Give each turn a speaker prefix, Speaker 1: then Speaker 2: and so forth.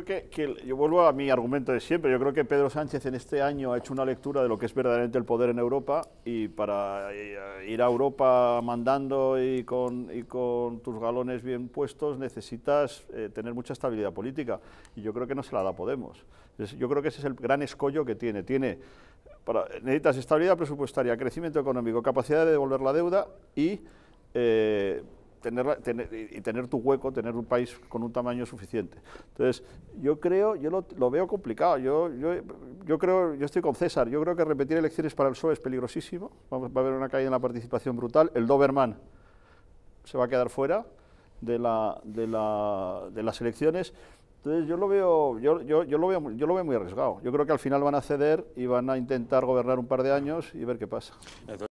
Speaker 1: creo que, yo vuelvo a mi argumento de siempre. Yo creo que Pedro Sánchez en este año ha hecho una lectura de lo que es verdaderamente el poder en Europa y para eh, ir a Europa mandando y con, y con tus galones bien puestos necesitas eh, tener mucha estabilidad política y yo creo que no se la da Podemos. Yo creo que ese es el gran escollo que tiene. Tiene para, necesitas estabilidad presupuestaria, crecimiento económico, capacidad de devolver la deuda y eh, tener, y tener tu hueco, tener un país con un tamaño suficiente. Entonces, yo creo, yo lo, veo complicado. Yo, yo, yo, creo, yo estoy con César, yo creo que repetir elecciones para el PSOE es peligrosísimo. va a haber una caída en la participación brutal. El Doberman se va a quedar fuera de, la, de, la, de las elecciones. Entonces yo lo veo, yo, yo, yo, lo veo, yo lo veo muy arriesgado. Yo creo que al final van a ceder y van a intentar gobernar un par de años y ver qué pasa.